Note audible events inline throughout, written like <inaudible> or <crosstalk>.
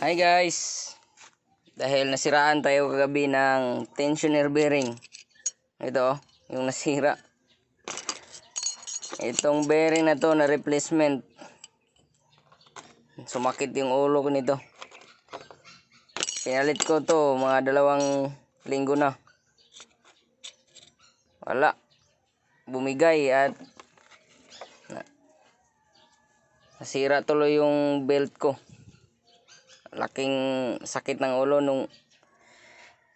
Hi guys! Dahil nasiraan tayo kagabi ng tensioner bearing. Ito, oh, yung nasira. Itong bearing na to na replacement. Sumakit yung ulo ko nito. Pinalit ko to mga dalawang linggo na. Wala. Bumigay at na, nasira tuloy yung belt ko laking sakit ng ulo nung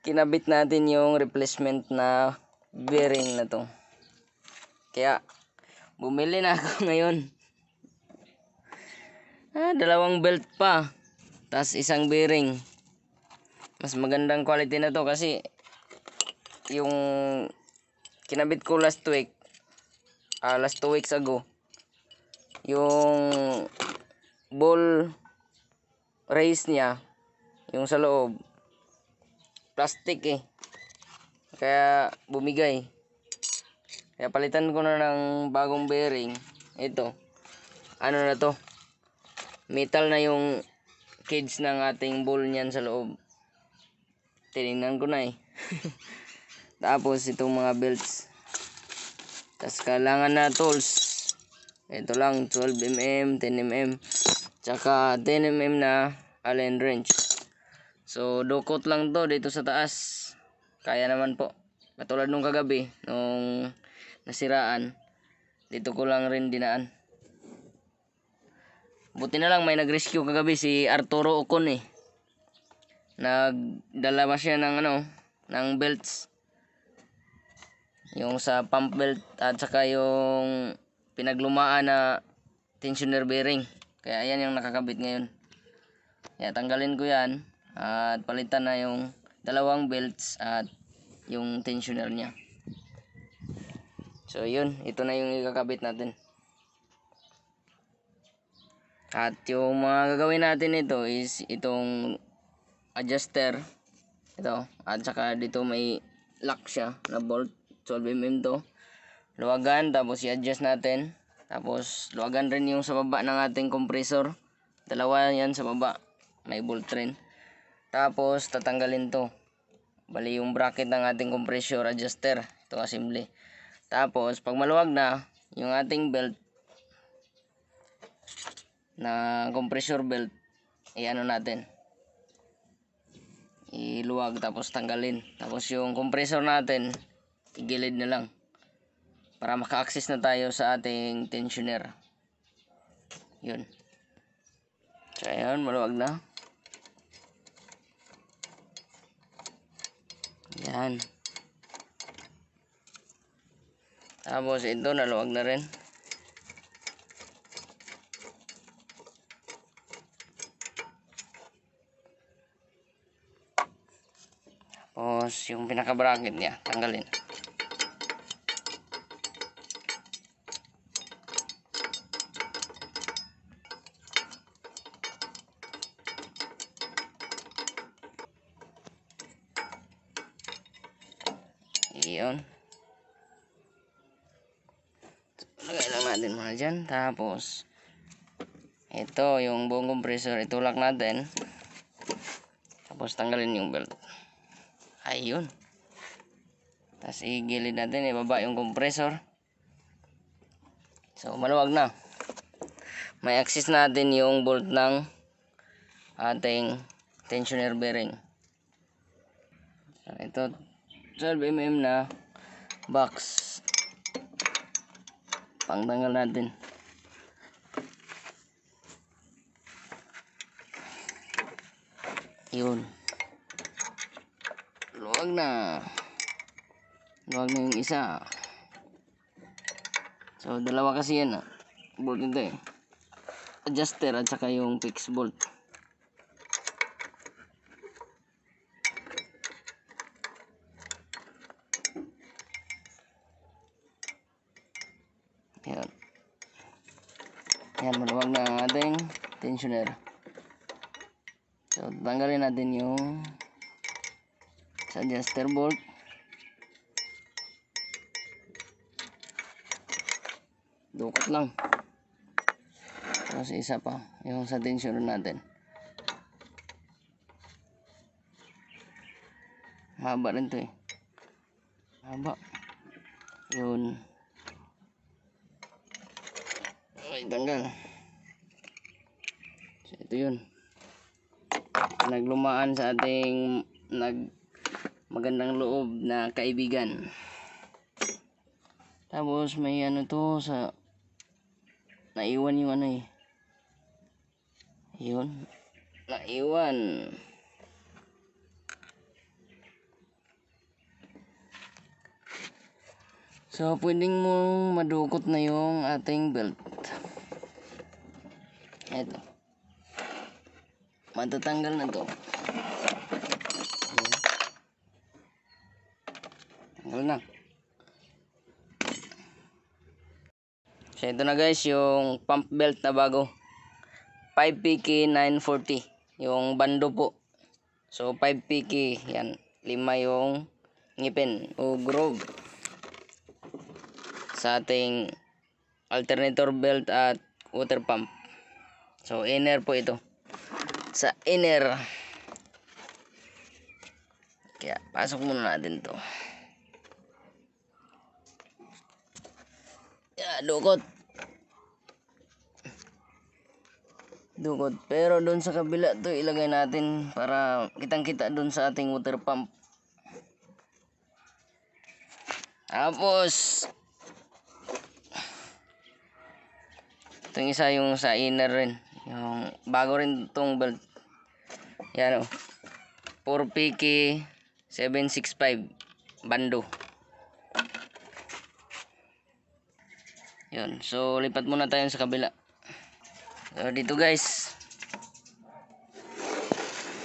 kinabit natin yung replacement na bearing na to. Kaya, bumili na ako <laughs> ngayon. Ah, dalawang belt pa. Tapos isang bearing. Mas magandang quality na to kasi yung kinabit ko last week, ah, last two weeks ago, yung ball race niya, yung sa loob, plastic eh. Kaya bumigay. Kaya palitan ko na ng bagong bearing. Ito. Ano na to? Metal na yung cage ng ating ball niyan sa loob. Tinignan ko na eh. <laughs> Tapos itong mga belts. Tapos kailangan na tools. Ito lang 12mm, 10mm. Tsaka 10mm na Allen wrench. So, dukot lang to dito sa taas. Kaya naman po. Katulad nung kagabi, nung nasiraan, dito ko lang rin dinaan. Buti na lang may nag-rescue kagabi si Arturo Ocon eh. Nagdala siya ng ano, ng belts. Yung sa pump belt at saka yung pinaglumaan na tensioner bearing. Kaya ayan yung nakakabit ngayon. Kaya tanggalin ko yan at palitan na yung dalawang belts at yung tensioner niya. So yun, ito na yung ikakabit natin. At yung mga gagawin natin ito is itong adjuster. Ito. At saka dito may lock siya na bolt. 12mm to. Luwagan tapos i-adjust natin. Tapos luwagan rin yung sa baba ng ating compressor. Dalawa yan sa baba. May bolt rin. Tapos tatanggalin to. Bali yung bracket ng ating compressor adjuster. Ito assembly. Tapos pag maluwag na yung ating belt na compressor belt i-ano natin iluwag tapos tanggalin tapos yung compressor natin igilid na lang para maka-access na tayo sa ating tensioner. Yun. So ayun maluwag na. Yan. Tapos ito naluwag na rin. Tapos, yung pinaka-bracket niya, tanggalin. Iyon. Lagay lang natin muna dyan. Tapos, ito, yung buong compressor, itulak natin. Tapos, tanggalin yung belt. Ayun. Tapos igilid natin, ibaba yung compressor. So, maluwag na. May access natin yung bolt ng ating tensioner bearing. So, ito, 12mm na box. Pangtanggal natin. Yun. Luwag na. Luwag na yung isa. So, dalawa kasi yan ah. Bolt nito eh. Adjuster at saka yung fixed bolt. maluwag na ang ating tensioner. So tanggalin natin yung adjuster bolt. Dukat lang. Tapos isa pa yung sa tensioner natin. Haba rin to eh. Haba yun. Ay, tanggal. Ito yun. Naglumaan sa ating nag magandang loob na kaibigan. Tapos may ano to sa naiwan yung ano eh. Yun. Naiwan. So, pwedeng mong madukot na yung ating belt. Ito. Matatanggal na to. Tanggal na. So, ito na guys, yung pump belt na bago. 5PK 940. Yung bando po. So, 5PK. Yan. Lima yung ngipin o groove sa ating alternator belt at water pump. So, inner po ito. Sa inner. Kaya, pasok muna natin to. Ya, dukot. Dukot. Pero doon sa kabila to ilagay natin para kitang-kita doon sa ating water pump. Tapos, Itong isa yung sa inner rin. Yung bago rin tong belt. Yan o. 4PK 765 bando. Yun. So, lipat muna tayo sa kabila. So, dito guys.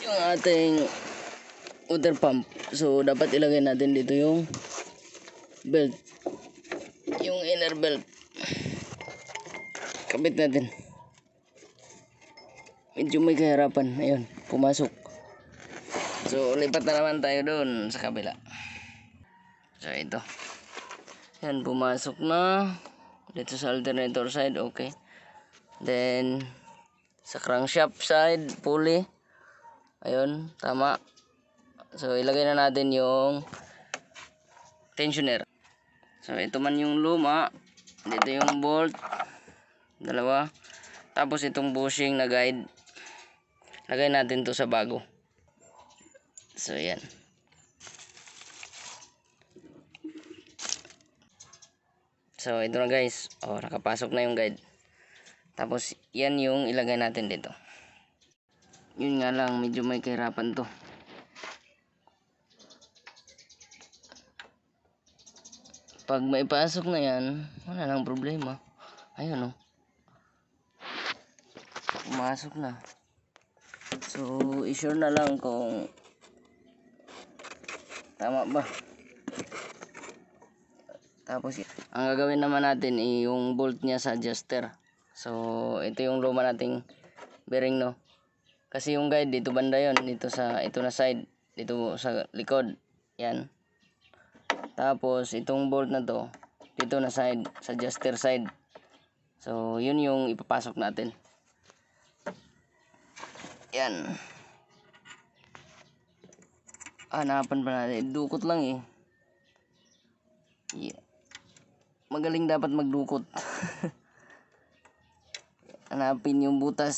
Yung ating water pump. So, dapat ilagay natin dito yung belt. Yung inner belt kabit natin medyo may kahirapan. Ayun pumasok. So lipat na naman tayo doon sa kabila. So ito. Yan pumasok na. Dito sa alternator side okay. Then sa crankshaft side pulley. Ayun tama. So ilagay na natin yung tensioner. So ito man yung luma. Dito yung bolt. Dalawa. Tapos itong bushing na guide lagay natin to sa bago. So yan. So ito na guys. Oh nakapasok na yung guide. Tapos yan yung ilagay natin dito. Yun nga lang medyo may kahirapan to. Pag may pasok na yan wala nang problema. Ayun oh. Pumasok na so isure na lang kung tama ba. Tapos ang gagawin naman natin ay yung bolt niya sa adjuster. So ito yung luma nating bearing no? Kasi yung guide dito banda yon dito sa ito na side. Dito sa likod. Yan. Tapos itong bolt na to dito na side. Sa adjuster side. So yun yung ipapasok natin yan. Hanapan pa natin. Dukot lang eh. Yeah. Magaling dapat magdukot. <laughs> Hanapin yung butas.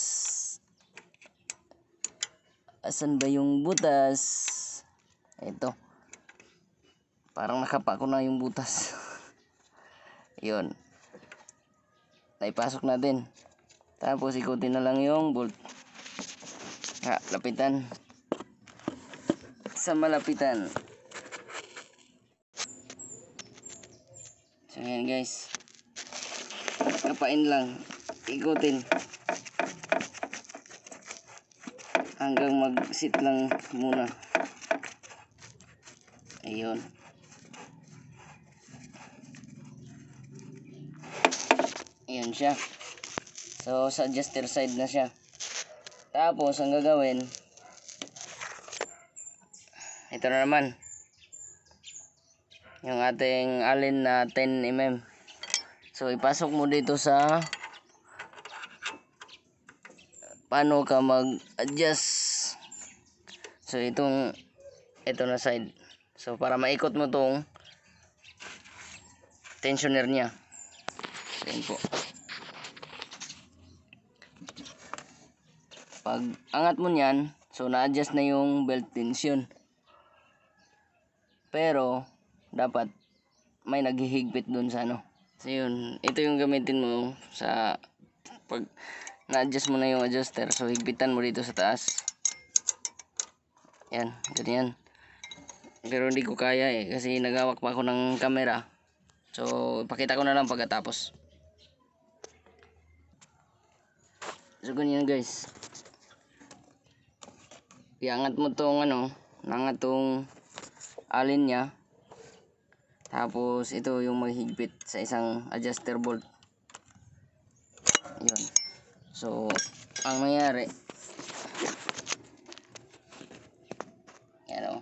Asan ba yung butas? Ito. Parang nakapa ko na yung butas. <laughs> Yun. Naipasok natin. Tapos ikutin na lang yung bolt. Ha, lapitan. Sa malapitan. So, yan guys. Kapain lang. Ikutin. Hanggang mag-sit lang muna. Ayun. Ayan siya. So, sa adjuster side na siya. Tapos, ang gagawin, ito na naman. Yung ating alin na 10mm. So, ipasok mo dito sa paano ka mag-adjust. So, itong ito na side. So para maikot mo tong tensioner niya. Yan po. Pag angat mo niyan, so na-adjust na yung belt tension. Pero dapat may naghihigpit dun sa ano. So yun, ito yung gamitin mo sa pag na-adjust mo na yung adjuster. So higpitan mo dito sa taas. Yan, ganyan. Pero hindi ko kaya eh kasi nagawak pa ako ng camera. So ipakita ko na lang pagkatapos. So ganyan guys. Iangat mo tong ano, nangat tong alin niya. Tapos ito yung maghigpit sa isang adjuster bolt. Yun. So, ang nangyari, yan o.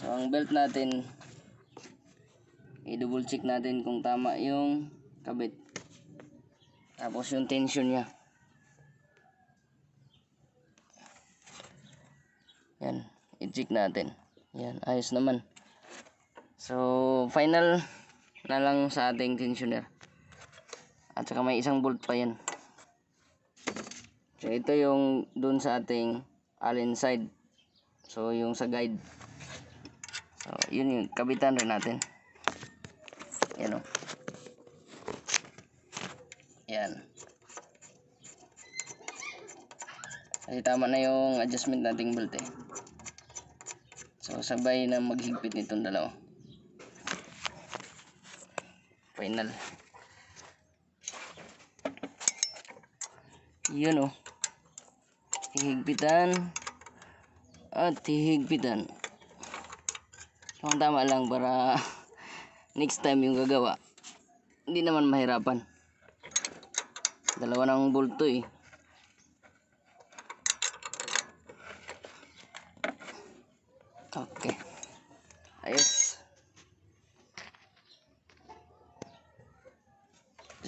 So, ang belt natin, i-double check natin kung tama yung kabit. Tapos yung tension niya. Yan, i-check natin. Yan, ayos naman. So, final na lang sa ating tensioner. At saka may isang bolt pa yan. So, ito yung dun sa ating allen side. So, yung sa guide. So, yun yung kabitan rin natin. Yan o. Yan. Kasi tama na yung adjustment nating bolt eh. So, sabay na maghigpit nitong dalawa. Final. Yun oh. Hihigpitan. At hihigpitan. So, ang tama lang para <laughs> next time yung gagawa. Hindi naman mahirapan. Dalawa ng bulto eh. Okay. Ayos.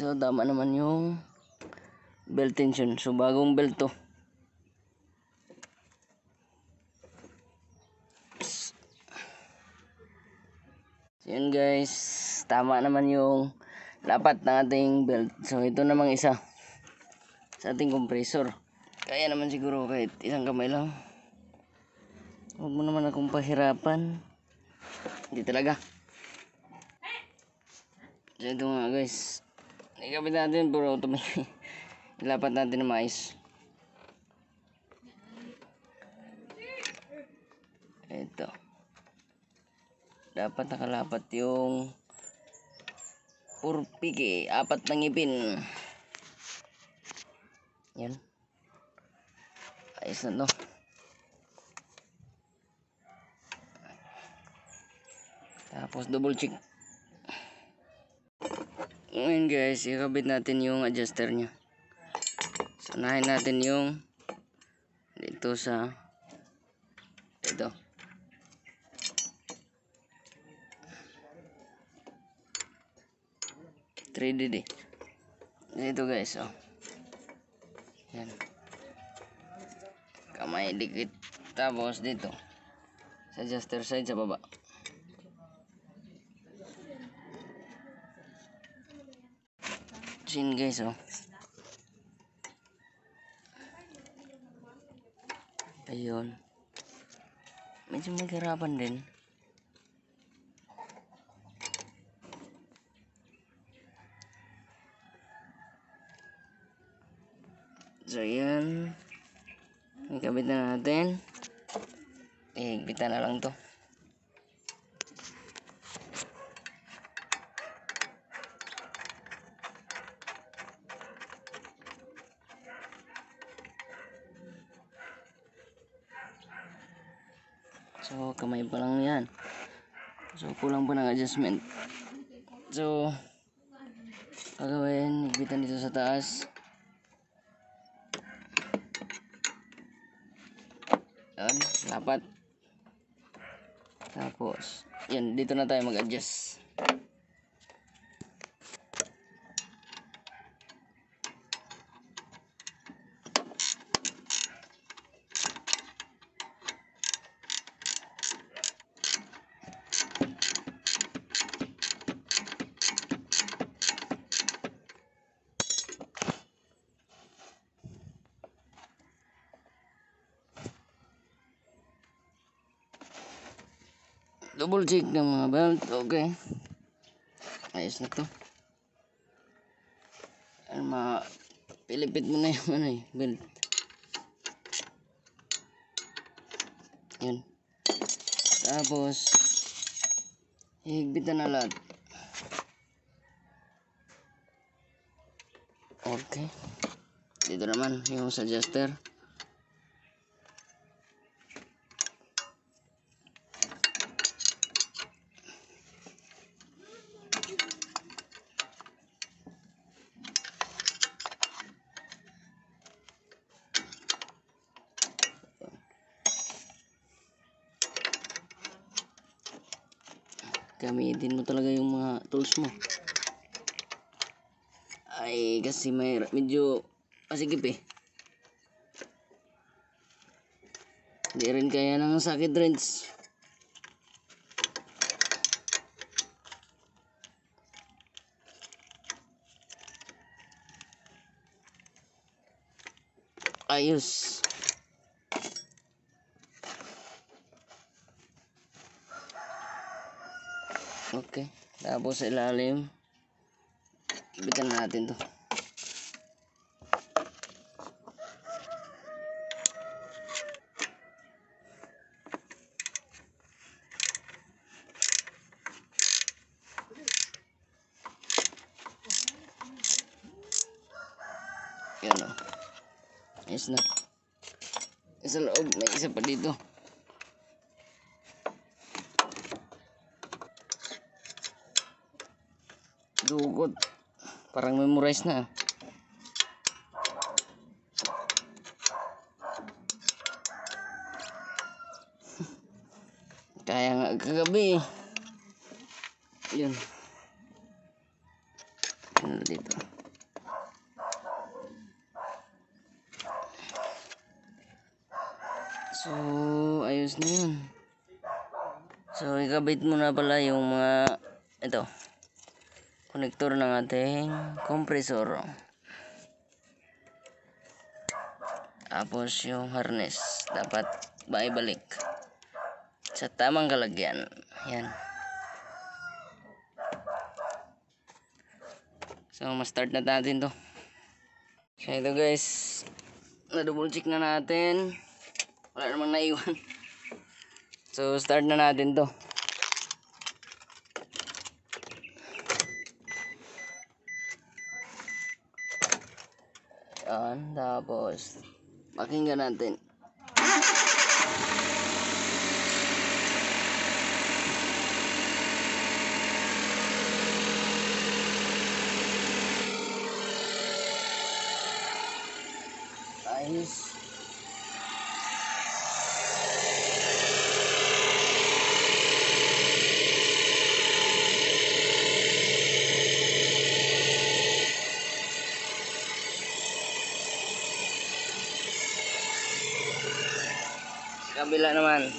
So, tama naman yung belt tension. So, bagong belt to. So, yun guys. Tama naman yung lapat ng ating belt. So, ito namang isa sa ating compressor. Kaya naman siguro kahit isang kamay lang. Huwag mo naman akong pahirapan. Hindi talaga. So ito nga guys. Ikapit natin automatic. <laughs> Ilapat natin ng mais. Ito. Dapat nakalapat yung purpike. Apat na ngipin. Yan. Ayos na to. Tapos double check. Ngayon guys, ikabit natin yung adjuster niya. So, unahin natin yung dito sa ito. D. Dito guys, oh. Yan. Kamay dikit. Tapos dito. Sa adjuster side sa baba. Chin guys oh. Ayun. Medyo maghirapan din. So yan. Ikabit na natin. Ihigpitan na lang to. So, kamay pa lang yan. So, kulang pa ng adjustment. So, gagawin, higpitan dito sa taas. Yan, dapat. Tapos, yan, dito na tayo mag-adjust. Double check ng mga belt. Okay. Ayos na to. Ano mga pilipit mo na yung ano eh, belt. Yun. Tapos, higpitan na lahat. Okay. Dito naman, yung sa gamitin mo talaga yung mga tools mo. Ay kasi may medyo masigip eh. Hindi rin kaya ng sakit rinse ayos Okay. Tapos sa ilalim, ibitan natin to. Yan o. Ayos na. Sa loob, may isa pa dito. Parang memorize na. ah. <laughs> Kaya nga kagabi. Yun. Ano dito? So, ayos na yun. So, ikabit mo na pala yung mga ito konektor ng ating compressor. Tapos yung harness dapat baibalik sa tamang kalagyan. Yan. So, ma-start na natin to. So, ito guys. Na-double check na natin. Wala namang naiwan. So, start na natin to. Yan, tapos pakinggan natin. Ayos. Kabila naman.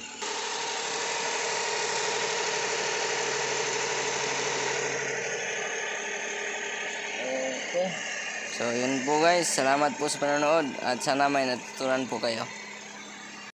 Okay. So, yun po guys. Salamat po sa panonood at sana may natutunan po kayo.